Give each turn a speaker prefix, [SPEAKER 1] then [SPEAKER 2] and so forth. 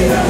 [SPEAKER 1] Yeah.